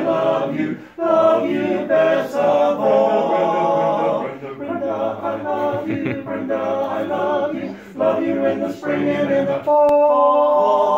I love you. Love you best of all. Brenda, I love you. Brenda, I love you. Love you in the spring and in the fall.